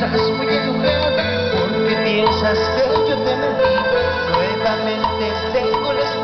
cosas muy porque piensas que yo te mentí. Nuevamente tengo la